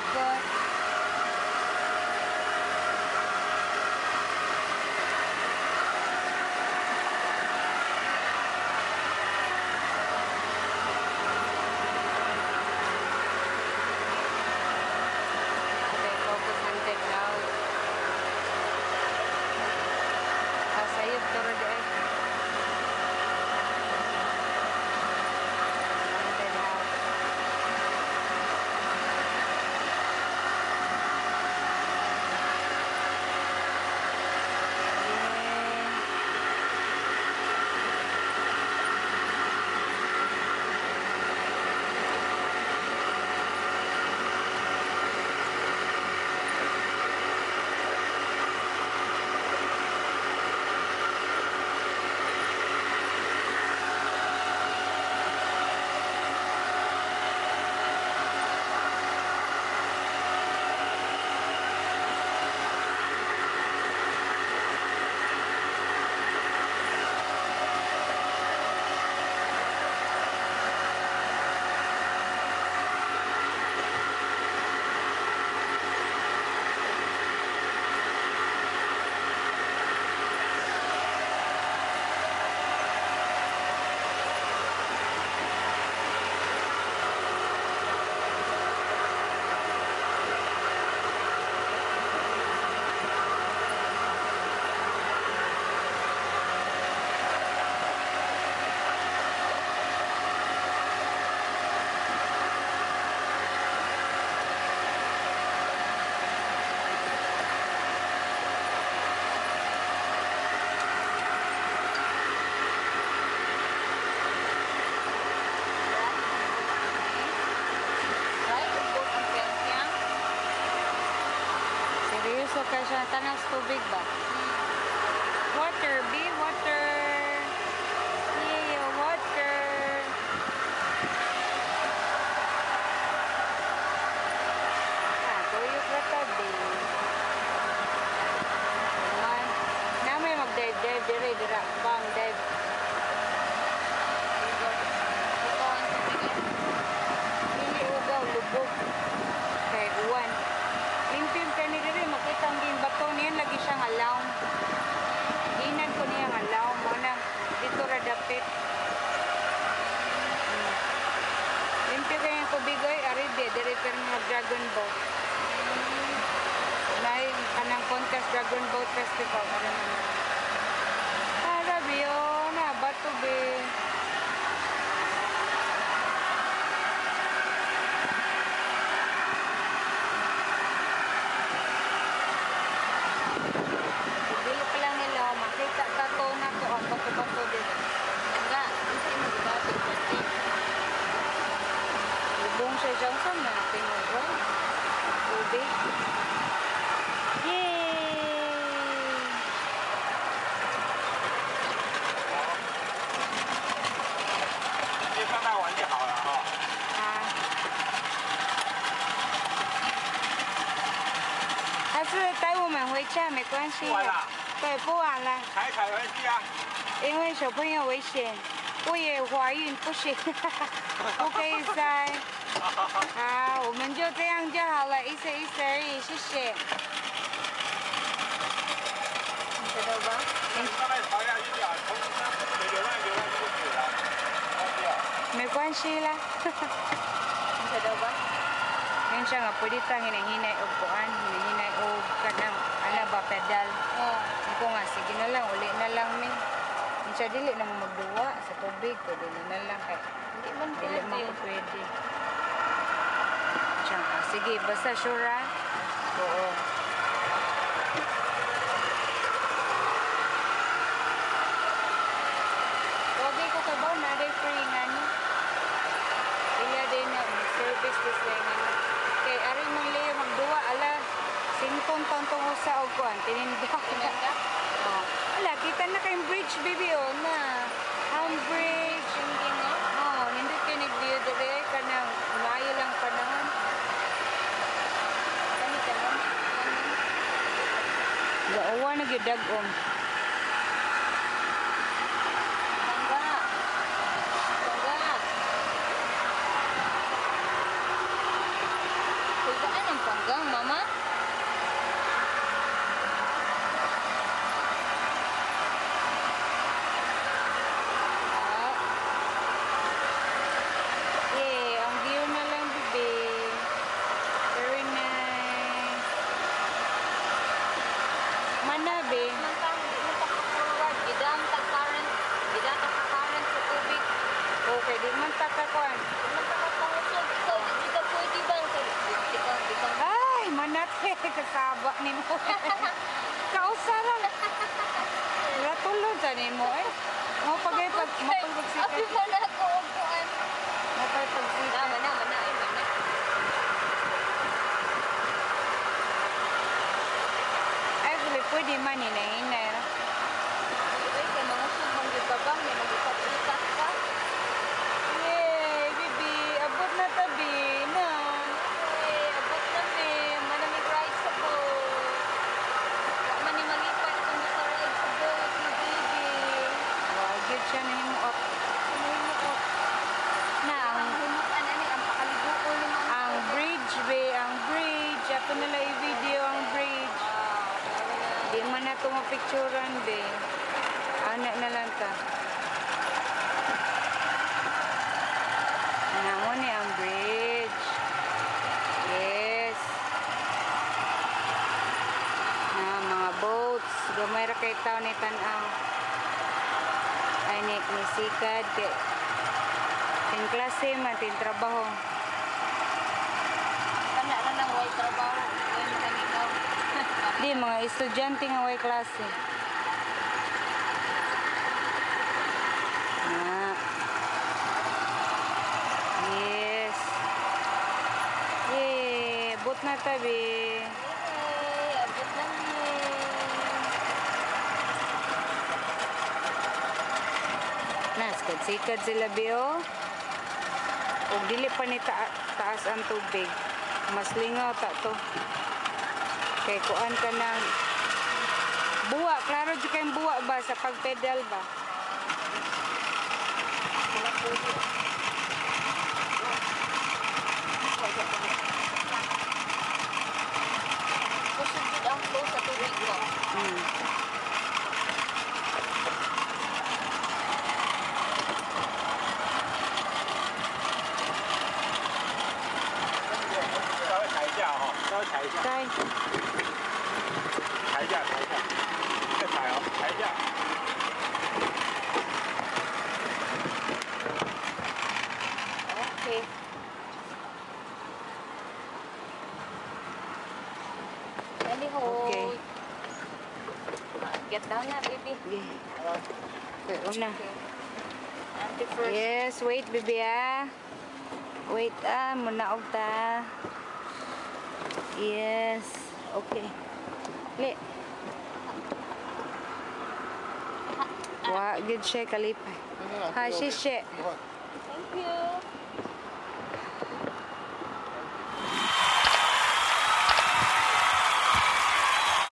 good. Siya. Tanang tubig ba? Water, B, water. Yeah, water. Ah, tuyok na tabi. Man, namay mag-dive, dive, dire, dira, bang, dive. 接上大碗就好了哈。还是带我们回家没关系。不。对，不晚了。采采回去啊。因为小朋友危险，我也怀孕不行，不可以在。好，我们就这样就好了，一声一次而已，谢谢。你晓吧？没关系啦，你晓得吧？平常啊，可以躺一躺，一躺就安，一躺哦，可能，安那把背带哦，唔够啊，所以，那啷，我勒那啷没，你晓得勒，那我多啊，坐飞机，所那啷，哎，基本勒，买多。Siya nga, sige, basta sure ah. Oo. Wagi ko kay ba na day free nga ni. Ila din na service this way nga ni. Kay ari mong liya magduwa ala singkong taon tong usa og kuan tininda. Tinanda? Oh. Wala, kita na kayong bridge, baby, oh, na. Ang Gaawa na gyud dagom. Di mo forward Gidam tag-current. Gidam tag-current sa tubig. Okay, di man di ka ka. Ay, manate kasaba ni mo. Kausaran. Ratulog sa ni mo eh. Mo pagay pag Abi mapagsikat. mo na ako, upuan. Mapagsikat. Nama na, mana, ay, mana. Actually, pwede man hinahinay. no? Ay, kay mga subong di babang, may mag-ipat-ipat ka. Yay, baby. Abot na tabi na. Ay, abot na mi. Manamig ride sa boat. Wa man ni malipay kung sa ride sa boat, ni baby. Wow, good siya na himo up. Ano mo ko? Na, Ang ang, himutan ani, ang pakalibuo naman. ang bridge, be. Ang bridge. Apo nila i-video ang bridge. Ah, Di man na ito mapicturan, be. Anak na lang ta. Namo ni ang bridge. Yes. Na mga boats. Kay tao ni tanaw. Ay ni, ni sikad kay tin klase man tin trabaho. Kana ra nang way trabaho. Way mo kaninaw. Di mga estudyante nga way klase. Na. Yes. Yay, abot na tabi. Ay, abot na Sikad sila biyo. Ug dili pa ni ta- taas ang tubig. Mas lingaw ta to. Kay kuan ka ng buwa, klaro jud kay buwa ba sa pagpedal ba? Kusog jud ang flow sa tubig ko. Mm. đây thái giả thái giả cái thái không thái giả ok Đi hồi. Get down nha, baby. Yeah. Wait. Una. Okay. Yes, wait, baby ah. À. Wait ah, muna og ta. Yes. Okay. Le. Wow, good shake, Kalipay. Hi, she's shake. Thank you.